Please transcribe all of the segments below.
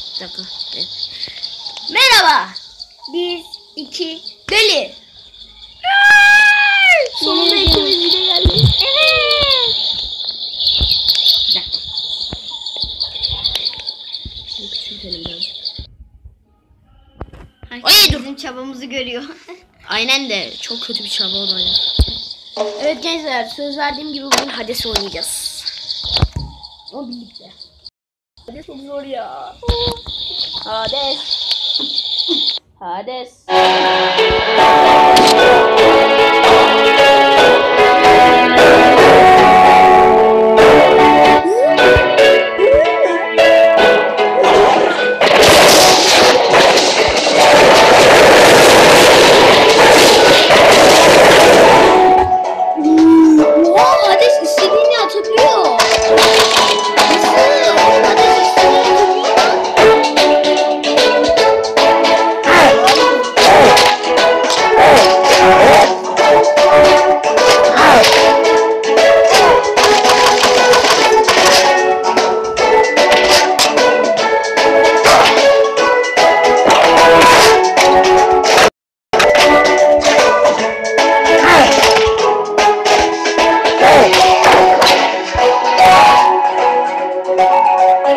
Bir dakika. Evet. Merhaba. Bir, iki, deli. Sonunda ikimiz de geldi. Evet. Bir dakika. Şunu küçültelim birazcık. Ay dur. Bizim çabamızı görüyor. Aynen de çok kötü bir çaba o da ya. Evet gençler söz verdiğim gibi bugün Hades oynayacağız. Ama birlikte. Hades çok zor ya. Hades. Hades. Belki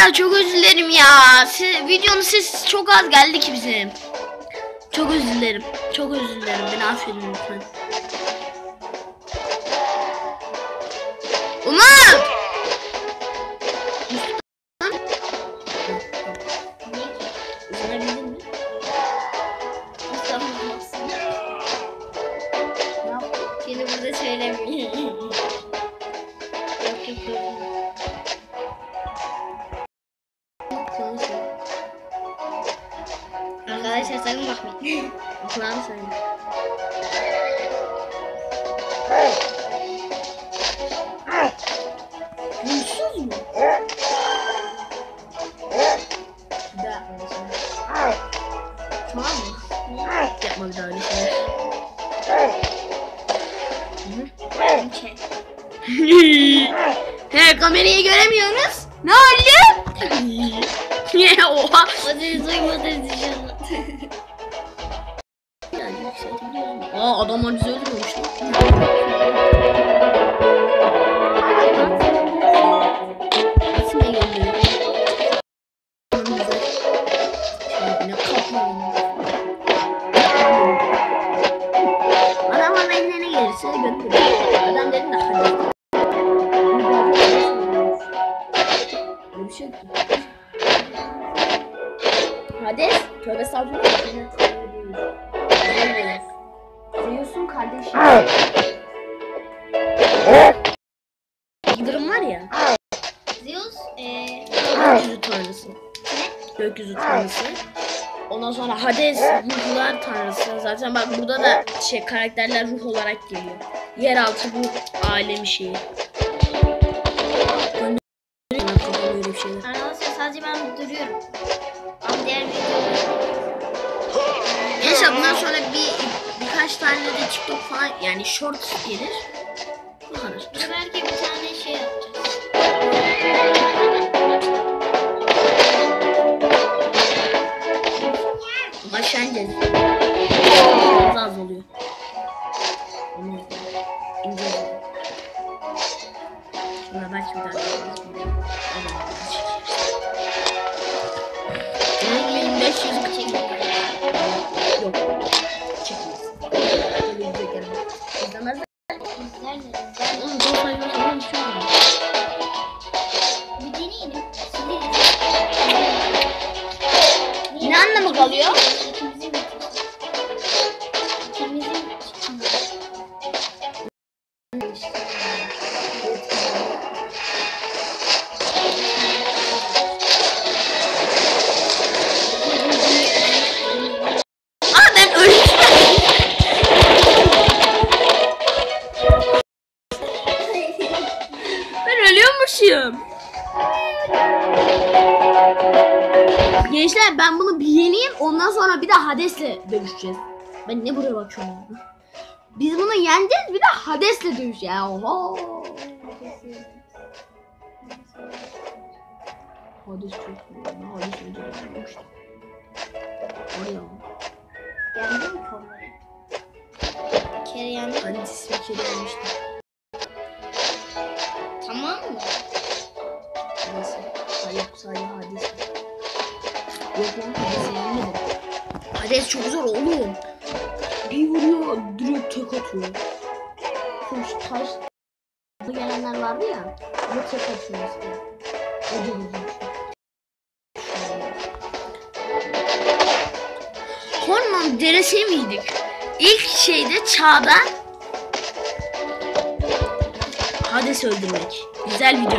Gençler çok özür dilerim ya. Siz, videonun sesi çok az geldi ki bizim. Çok özür dilerim. Çok özür dilerim. Beni affedin lütfen. Umut! Ne gelirse götürüyor. Adam dedi şey yok ki. Hades, tövbe estağfurullah. Zeus'un kardeşi. Yıldırım var ya. Zeus eee Gökyüzü tanrısı. Gökyüzü tanrısı. Ondan sonra Hades ruhlar tanrısı. Zaten bak burada da şey karakterler ruh olarak geliyor. Yeraltı bu alemi şeyi. Ben de kafamda öyle bir şeyler. arkadaşlar sadece ben duruyorum. Ama diğer Gençler bundan sonra bir birkaç tane de TikTok falan yani short gelir. Bu kadar. Belki bir tane şey Aşağı ineceğiz. Az oluyor. Olmaz. İneceğiz. Şuna belki bir daha dövüşeceğiz. Ben ne buraya bakıyorum ya? Biz bunu yeneceğiz bir de Hades'le dövüş ya. Oho. Hades çok iyi. Hades önce dövüşmüştüm. Var ya. Yendi mi? Bir kere yendi. Hades bir kere yenmiştim. Hades çok zor oğlum. Bir vuruyor direkt tek atıyor. Şu taş bu gelenler vardı ya. Bu tek atıyor mesela. O da güzel. Hormon deresi miydik? İlk şeyde çağda Hades öldürmek. Güzel bir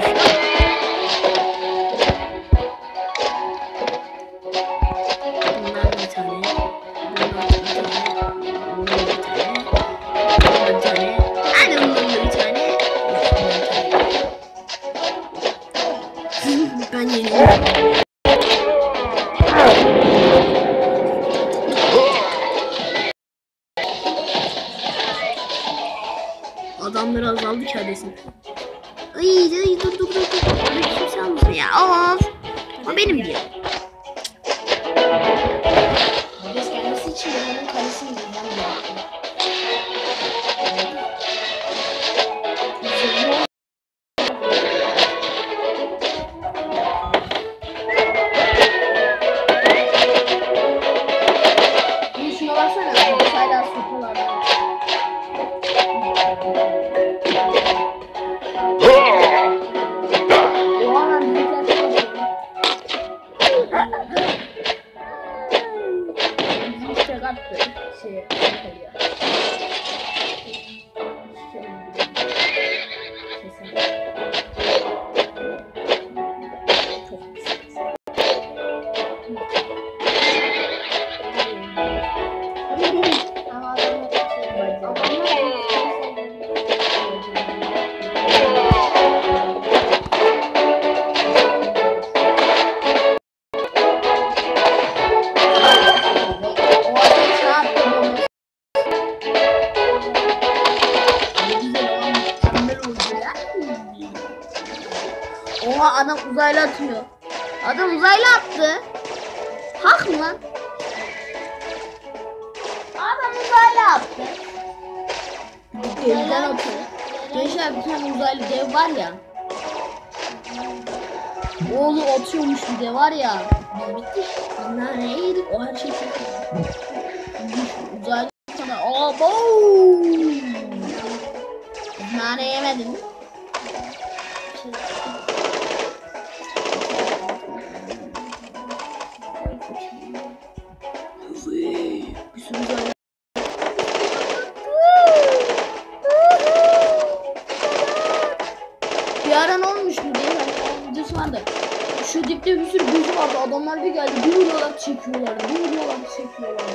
Adamlar bir geldi. Bir vuruyorlar çekiyorlardı. Bir vuruyorlar çekiyorlardı.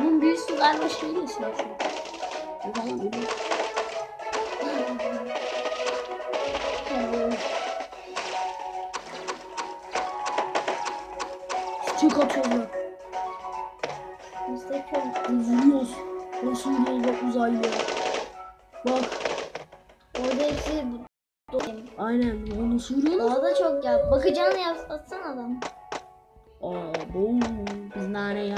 Bunun büyüsü galiba şey değil sen şu. Çek atıyorlar. Bizde çok. Vuruyoruz. Nasıl vuruyoruz bak uzaylıya. Bak. Orada hepsi Aynen. Ya nasıl vuruyorlar? Daha da çok yap. Bakacağını yap. Atsana adam. Aa bu biz nane ya.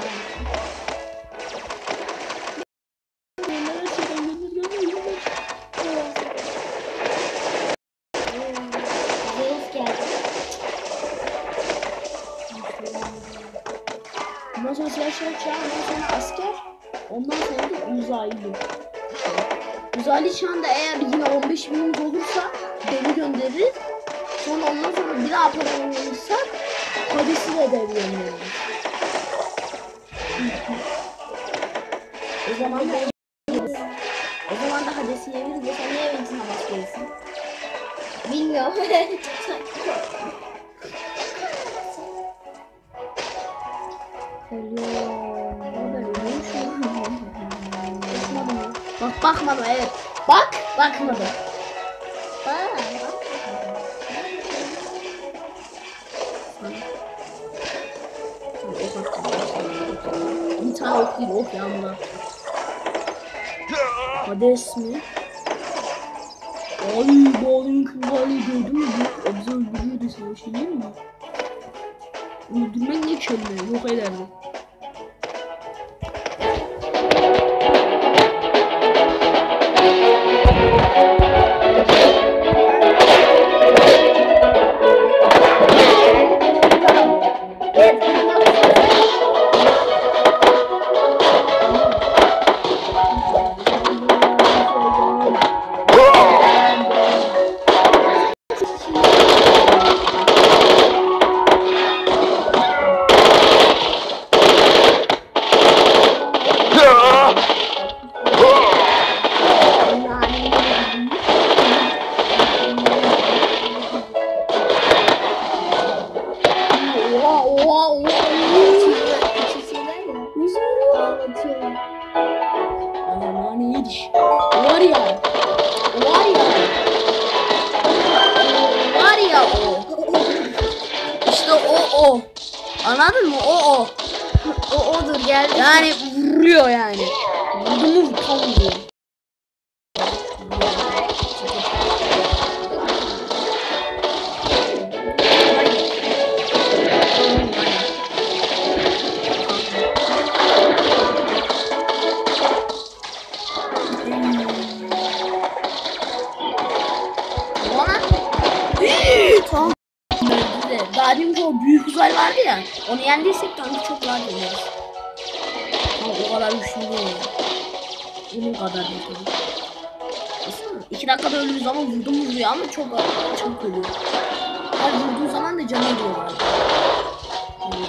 Ondan sonra silah silah çağır, ondan sonra asker, ondan sonra da uzaylı. Uzaylı çağında eğer yine 15 binimiz olursa beni gönderir. Sonra ondan sonra bir daha para alırsak Hades'i de dev göndeririz. o zaman da o zaman da Hades'i yeniriz ve sen niye eventine başlayasın? Bilmiyorum. Bak bakmadım evet. Bak bakmadım. Bir tane ok değil ok ya bunlar. Hades mi? Ay adamın kızlarıyı gördün mü? O bizi öldürüyordu sen şey değil mi? Öldürmek ne kelime? Yok ederdi. Anladın mı? O o. O odur geldi. Yani vuruyor yani. Vurdu mu tam vuruyor. Ya. Onu yendiysek tanrı çok rahat yeneriz. Ama o kadar güçlü değil. ya. Bunun kadar değil. Baksana, İki dakikada ölürüz ama vurdum vuruyor ama çok çok ölüyor. Her vurduğu zaman da canı ölüyor. Yani.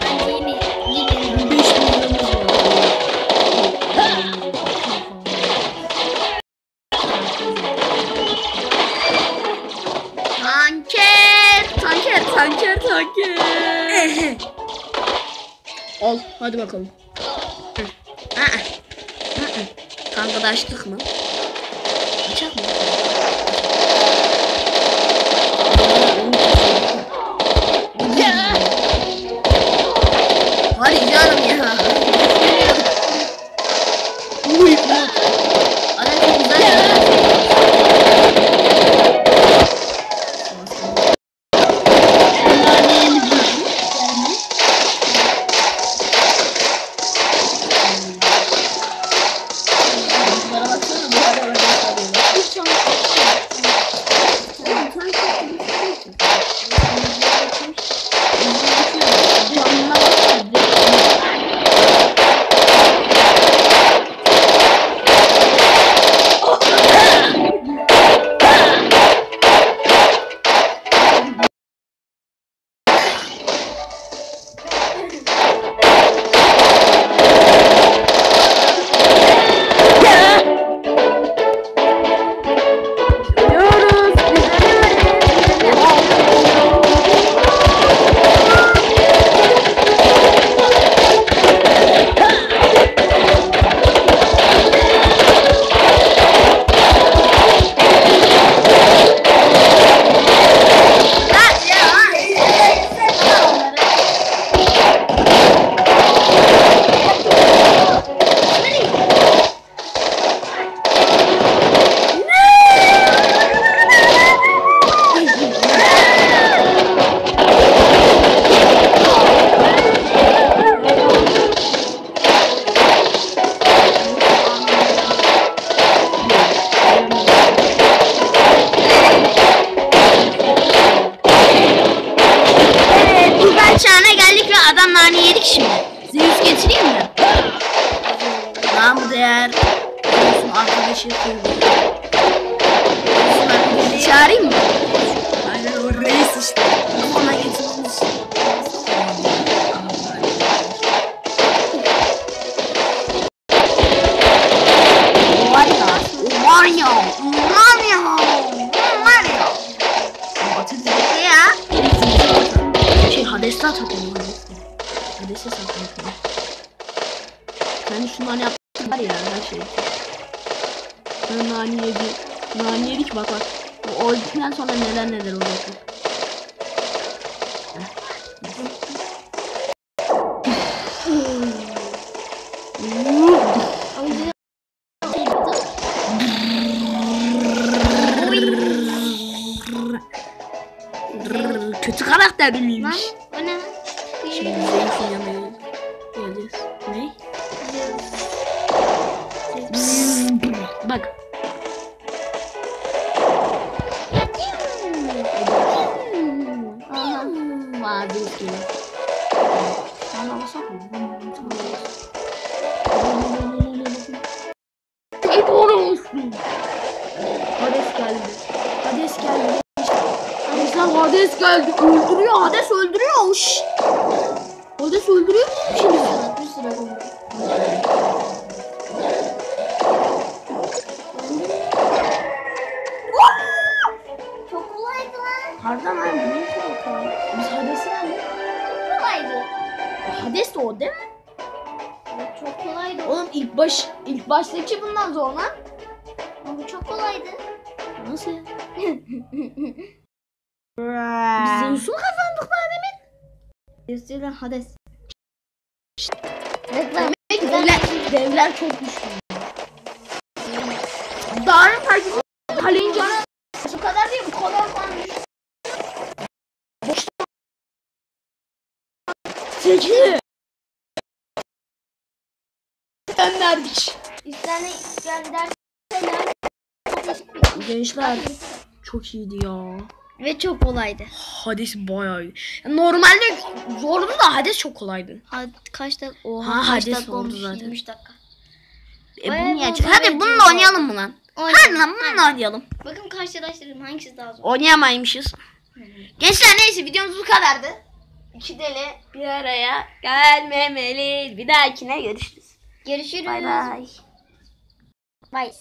Hadi yine gidelim. Tanker, tanker, tanker, tanker. Al, hadi bakalım. Aa, aa, aa. Arkadaşlık mı? Açak mı? Yedik şimdi. Zeus getireyim mi? Namı değer. Zeus'un arkadaşı Zeus'un neler neler olacak. Kötü karakter Hades'ten Hades geldi. Öldürüyor. Hades öldürüyor. Şşş. Hades öldürüyor mu şimdi? Bir sıra oldu. Çok kolaydı lan. Harbiden abi bu ne kadar kolay. Biz Hades'i nerede? Kolaydı. Hades de o değil mi? Evet, Çok kolaydı. Oğlum ilk baş ilk baştaki bundan zor lan. Ama bu çok kolaydı. Nasıl? Biz Zeus'u mu kazandık daha demin? Zeus'la Hades. Demek ki devler, devler çok güçlü. Dağın Halin canı bu kadar değil bu kadar falan güçlü. Sekiz. Ben verdik. Gençler çok iyiydi ya. Ve çok kolaydı. Hades bayağı iyi. Ya Normalde zordu da Hades çok kolaydı. Hadi kaç dakika? Oha Ha, kaç Hades dakika oldu olmuş? zaten. 23 dakika. E Bayağı bunu uzun Hadi bununla oynayalım mı lan? Oynayalım. Hadi lan bununla oynayalım. Bakın karşılaştırın hangisi daha zor. Oynayamaymışız. Gençler neyse videomuz bu kadardı. İki deli bir araya gelmemeli. Bir dahakine görüşürüz. Görüşürüz. Bay bay. Bye.